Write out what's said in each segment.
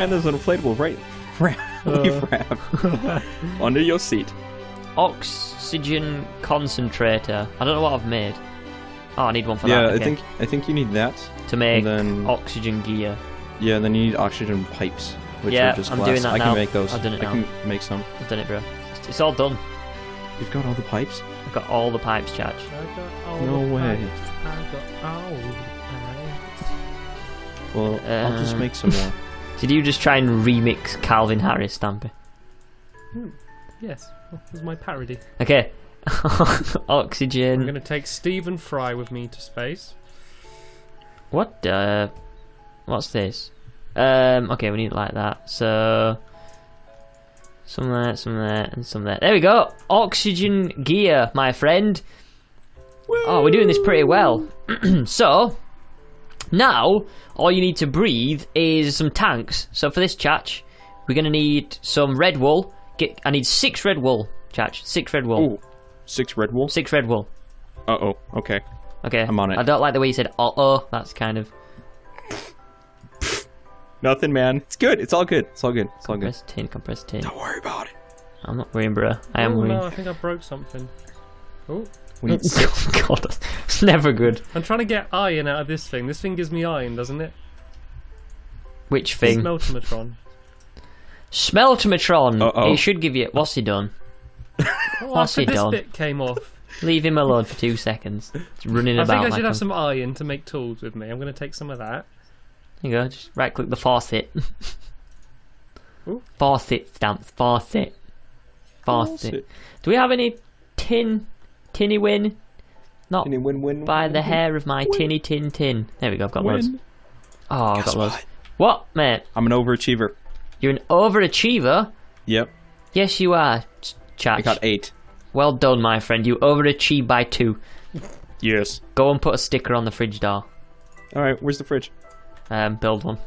And there's an inflatable right, right, leaf wrap under your seat. Oxygen concentrator. I don't know what I've made. Oh, I need one for yeah, that. I okay. think I think you need that. to make then- oxygen gear. Yeah, then you need oxygen pipes, which Yeah, are just I'm glass. doing that I now. can make those. I've done it I now. can make some. I've done it, bro. It's, it's all done. You've got all the pipes? I've got all the pipes, Chach. No way. i've got all Well, I'll just Uh, make some more. Did you just try and remix Calvin Harris, Stampy? Yes, that was my parody. Okay. Oxygen. I'm going to take Stephen Fry with me to space. What? Uh, what's this? Um. Okay, we need it like that. So. Some there, some there, and some there. There we go. Oxygen gear, my friend. Oh, we're doing this pretty well. so, now all you need to breathe is some tanks. So for this chach, we're gonna need some red wool. Get, I need six red wool, chach. Six red wool. Ooh, six red wool. Six red wool. Uh oh. Okay. Okay. I'm on it. I don't like the way you said uh oh. That's kind of Nothing, man. It's good. It's all good. It's all good. It's all good. compressed tin, compressed tin. Don't worry about it. I'm not worrying, bro. I am oh, worrying. no, I think I broke something. Oh, We need six. God, it's never good. I'm trying to get iron out of this thing. This thing gives me iron, doesn't it? Which thing? Smeltomatron. Smeltomatron. Uh-oh. It should give you. What's he done? Oh, What's after he this done? bit came off. Leave him alone for two seconds. It's running I about. think I should a- have some iron to make tools with me. I'm going to take some of that. There you go. Just right click the faucet. Ooh. faucet stamps. Faucet. Faucet. Faucet. Do we have any tin? Tinny win? Not Any win win? by the win, hair of my Win. tinny tin tin. There we go. I've got win. loads. Oh, I've got loads. what? What, mate? I'm an overachiever. You're an overachiever. Yep. Yes, you are. Ch- Chatch. I got eight. Well done, my friend. You overachieved by two. Yes. Go and put a sticker on the fridge door. All right. Where's the fridge? Um, build one.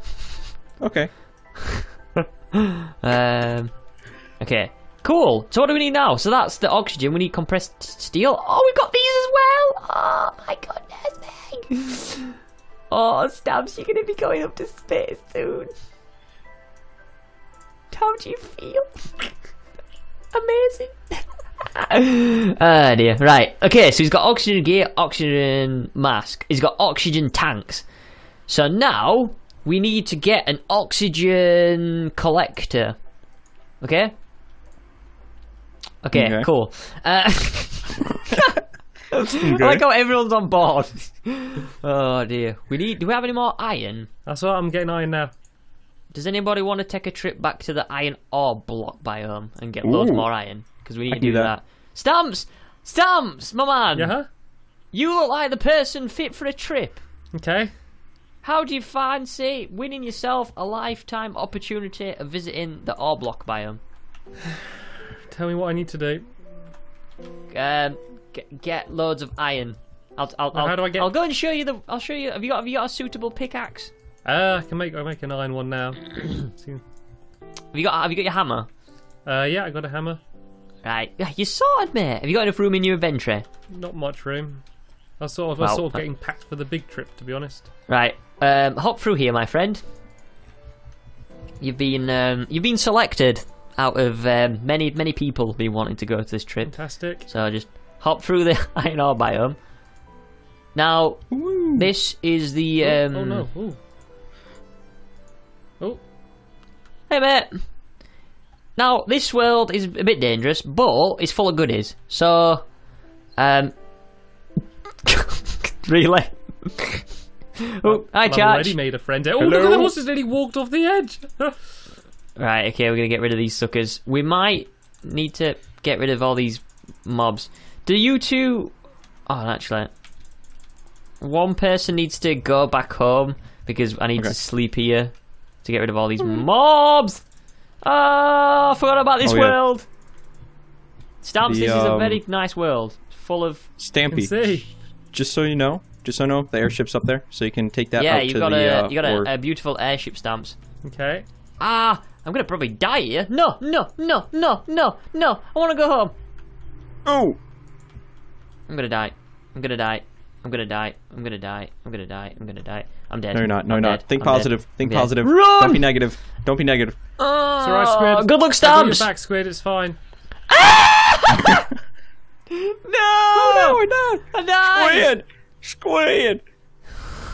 Okay. Um, okay. Cool. So what do we need now? So that's the oxygen. We need compressed steel. Oh, we've got these as well. Oh my goodness me. Oh, Stabs, you're gonna be going up to space soon. How do you feel? Amazing. oh dear. Right. Okay. So he's got oxygen gear, oxygen mask. He's got oxygen tanks. So now we need to get an oxygen collector. Okay? Okay, Okay. cool. Uh, I like how everyone's on board. oh dear. We need. Do we have any more iron? That's what I'm getting iron now. Does anybody want to take a trip back to the iron ore block biome and get loads more iron? Because we need I to do that. that. Stamps, stamps, my man. Yeah? huh? You look like the person fit for a trip. Okay. How do you fancy winning yourself a lifetime opportunity of visiting the ore block biome? Tell me what I need to do. Um, get, get loads of iron. I'll, I'll, Well, I'll, how do I get- I'll go and show you the. I'll show you. Have you got? Have you got a suitable pickaxe? Uh, I can make I make an iron one now. Have you got? Have you got your hammer? uh, yeah, I got a hammer. Right. Yeah, You're sorted, mate. Have you got enough room in your inventory? Not much room. I was sort of, I was sort of getting packed for the big trip, to be honest. Right. Um, hop through here, my friend. You've been um, you've been selected out of um, many many people who've been wanting to go to this trip. Fantastic. So I just hop through the iron ore biome. Now, Woo. this is the. Oh, Um, oh no. Ooh. Oh, Hey, mate. Now, this world is a bit dangerous, but it's full of goodies. So, um. really? oh, hi, I've already made a friend. Oh, look at the horses nearly walked off the edge. Right, okay, we're gonna get rid of these suckers. We might need to get rid of all these mobs. Do you two. Oh, actually. One person needs to go back home because I need Okay. to sleep here to get rid of all these mobs. Oh, I forgot about this Oh, yeah. world. Stamps, The, this is a um, very nice world. Full of. Stampy. Just so you know, just so you know, the airship's up there, so you can take that yeah, out you've to got, the a, uh, you got a, a beautiful airship, Stamps. okay. Ah, I'm gonna probably die here. No, no, no, no, no, no. I wanna go home. Oh, I'm gonna die. I'm gonna die. I'm gonna die. I'm gonna die. I'm gonna die. I'm gonna die. I'm dead. No, you're not. No, I'm you're dead. not. Think I'm dead. positive. Think I'm dead. positive. Run! Don't be negative. Don't be negative. Oh, It's alright, Squid. Good luck, I got back, Squid. It's fine. No! Oh, I died. I died. Squid. Squid.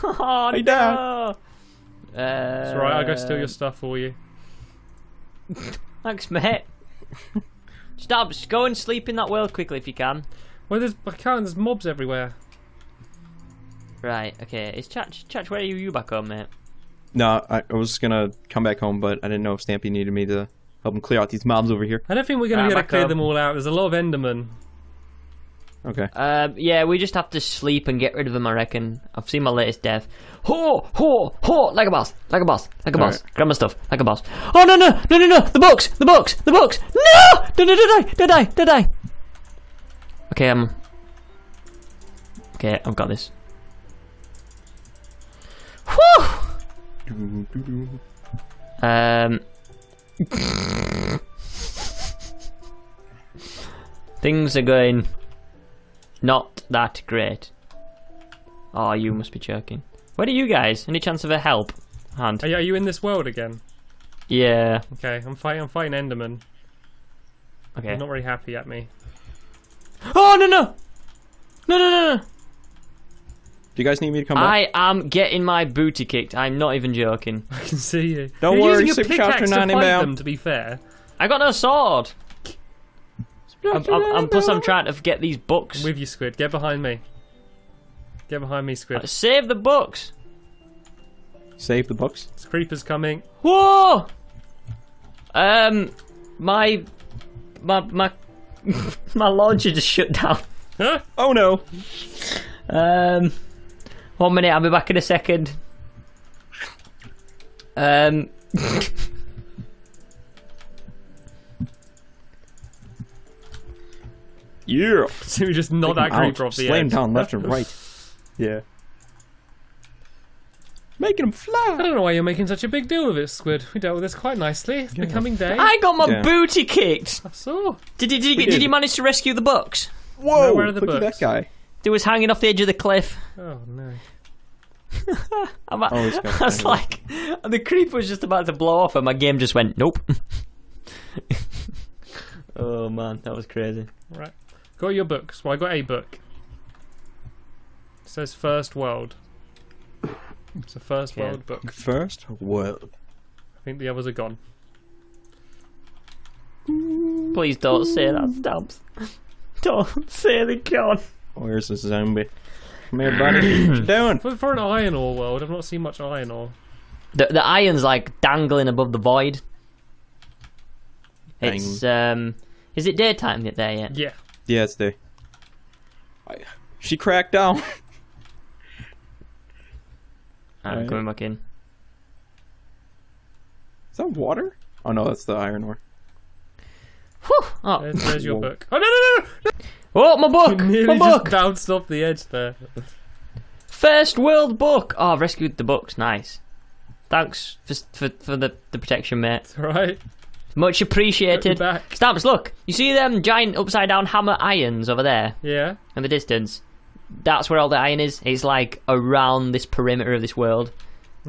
Oh, I no. died. Uh, It's alright. I'll go steal your stuff for you. Thanks, mate. Stabs, go and sleep in that world quickly if you can. Well, there's I can't. There's mobs everywhere. Right, okay. Is Chach, Chach, where are you? You back home, mate? No, I, I was gonna come back home, but I didn't know if Stampy needed me to help him clear out these mobs over here. I don't think we're gonna Right, be able to clear up. them all out. There's a lot of Endermen. Okay. Um, yeah, we just have to sleep and get rid of them, I reckon. I've seen my latest death. Ho, ho, ho, like a boss, like a boss, like a boss. Alright. Grab my stuff, like a boss. Oh, no, no, no, no, no, the books, the books, the books. No! Don't, don't, don't die, don't die, don't die. Okay, um. Okay, I've got this. Whew! Um. Things are going not that great. Oh, you must be joking. Where are you guys? Any chance of a help hand? Are you, are you in this world again? Yeah. Okay, I'm fighting. I'm fighting Enderman. Okay. They're not very happy at me. Oh no no! No no no no! Do you guys need me to come back? I am getting my booty kicked. I'm not even joking. I can see you. Don't You're worry, using Six a Chapter pickaxe to nine fight them. To be fair, I got no sword. I'm, I'm, I'm- plus, I'm trying to get these books. with you, Squid. Get behind me. Get behind me, Squid. Save the books. Save the books. This creeper's coming. Whoa! Um, my, my, my, my launcher just shut down. Huh? Oh no. Um, one minute, I'll be back in a second. Um, Yeah. So we just knock that Out. creeper off the Slay him edge. down left and right. Yeah. Making him fly! I don't know why you're making such a big deal of it, Squid. We dealt with this quite nicely. It's becoming day. I got my Yeah. booty kicked. I saw. Did you, did you, did did. you manage to rescue the books? Whoa! where are the look at that guy. They was hanging off the edge of the cliff. Oh no. I'm, Oh, I was that. like, the creeper was just about to blow off, and my game just went, nope. oh man, that was crazy. Right. Got your books. Well, I got a book. It says First World. It's a First Okay. World book. First world. I think the others are gone. Please don't say that, Stamps. Don't say the gone. Where's the zombie? Come here, buddy. what you doing? For, for an iron ore world, I've not seen much iron ore. The the iron's like dangling above the void. It's um, is it daytime yet there yet? Yeah. Yeah, it's day. I, she cracked down. I'm Alright. coming back in. Is that water? Oh no, that's the iron ore. Whew. Oh, There's, there's your book. Oh no no no! oh, my book, You my book. just bounced off the edge there. First world book. Oh, I've rescued the books. Nice. Thanks for for, for the, the protection, mate. It's alright. Much appreciated. Stamps, look. You see them giant upside down hammer irons over there Yeah. in the distance? That's where all the iron is. It's like around this perimeter of this world.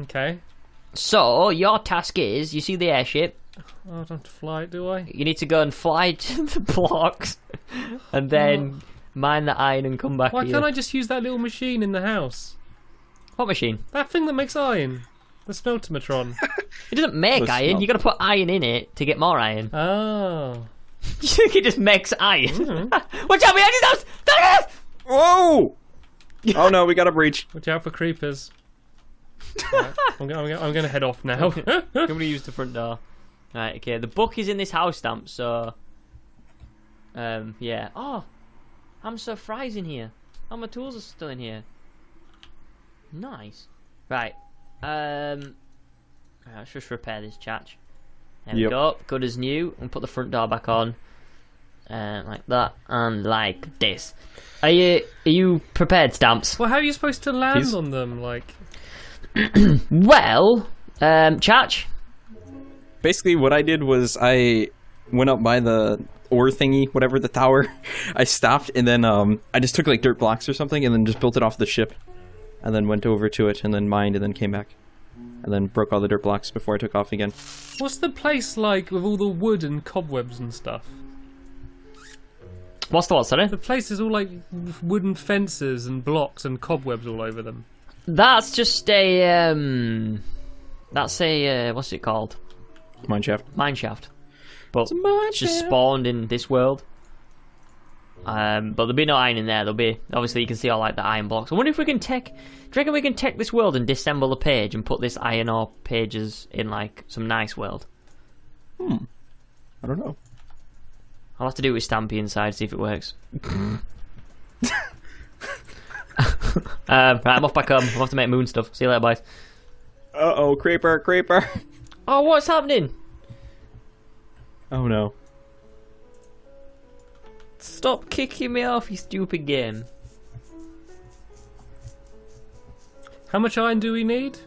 Okay. So your task is, you see the airship. Oh, I don't have to fly it, do I? You need to go and fly to the blocks, and then mine the iron and come back. Why can't I just use that little machine in the house? What machine? That thing that makes iron. The smeltomatron. It doesn't make Let's iron. not- You got to put iron in it to get more iron. oh. You think it just makes iron? Mm-hmm. Watch out! Behind yourselves! There it is! Whoa! oh no, we got a breach. Watch out for creepers. Right, I'm, gonna, I'm, gonna, I'm gonna head off now. I'm gonna use the front door. Right, okay. The book is in this house stamp, so. Um, yeah. Oh! I'm so fries in here. All my tools are still in here. Nice. Right. Um. Let's just repair this chatch. There we Yep. go. Good as new. And put the front door back on. Uh, like that. And like this. Are you are you prepared, Stamps? well, how are you supposed to land He's- on them? Like, Well, um, Chach, Basically, what I did was I went up by the ore thingy, whatever the tower. I stopped and then um I just took like dirt blocks or something and then just built it off the ship. And then went over to it and then mined and then came back, and then broke all the dirt blocks before I took off again. What's the place like with all the wood and cobwebs and stuff? What's the what, sorry? The place is all like wooden fences and blocks and cobwebs all over them. That's just a um. That's a uh, what's it called? Mineshaft. Mineshaft. But a mine it's just spawned in this world. Um, but there'll be no iron in there. There'll be obviously you can see all like the iron blocks. I wonder if we can take. Do you reckon we can take this world and disassemble the page and put this iron ore pages in like some nice world? Hmm. I don't know. I'll have to do it with Stampy inside, see if it works. um, right, I'm off back home. I'll have to make moon stuff. See you later, boys. Uh oh, creeper, creeper. Oh, what's happening? Oh no. Stop kicking me off, you stupid game. How much iron do we need?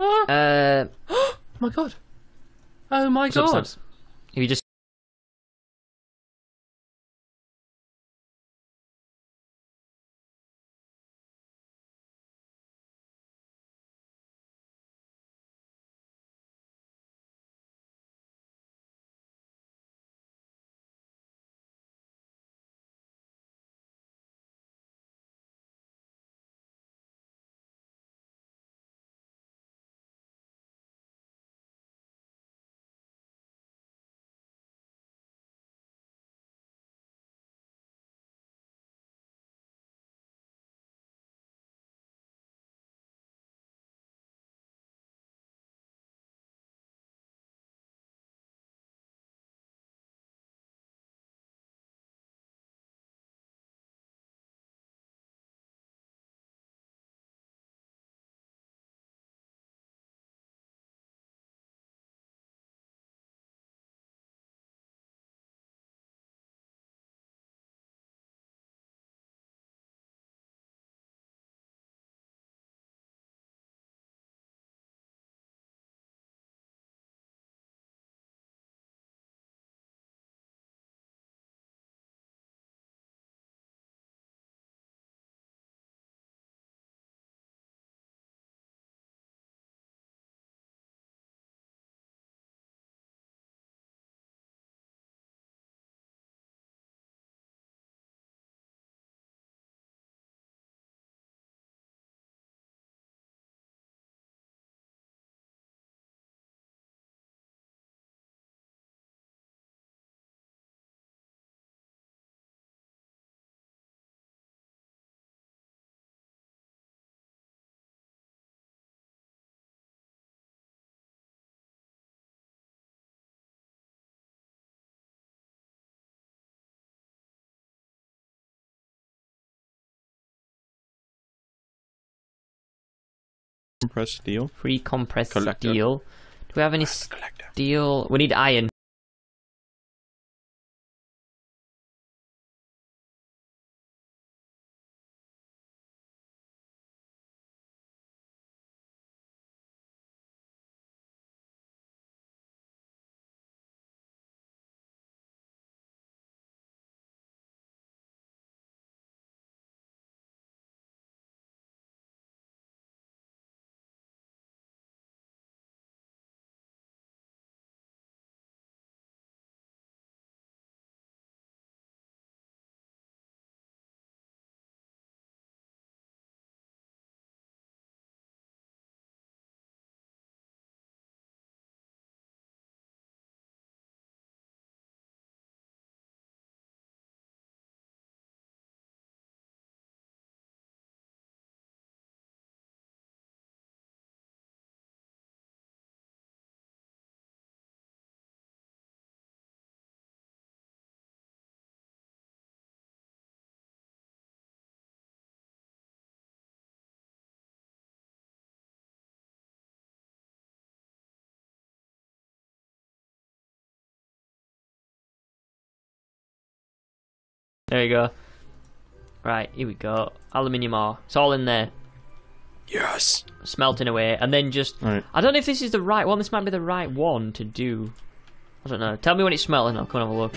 Ah, Uh, oh my god. Oh my god. If you just Compressed steel. free compressed Collector. steel. Do we have any Collector. steel? We need iron. There you go. Right, here we go. Aluminium ore. It's all in there. Yes. Smelting away. And then just. All right. I don't know if this is the right one. This might be the right one to do. I don't know. Tell me when it's smelting. I'll come and have a look.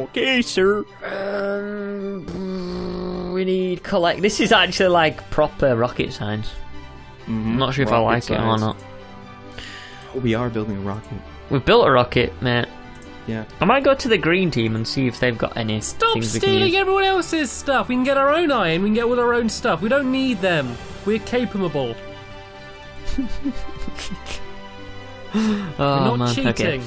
Okay, sir. Um, we need collect. This is actually like proper rocket science. Mm-hmm. I'm not sure if I like it or not. Oh, we are building a rocket. We've built a rocket, mate. Yeah. I might go to the green team and see if they've got any Stop things we can stealing everyone else's stuff. We can get our own iron. We can get all our own stuff. We don't need them. We're capable. Oh We're not man, cheating. okay.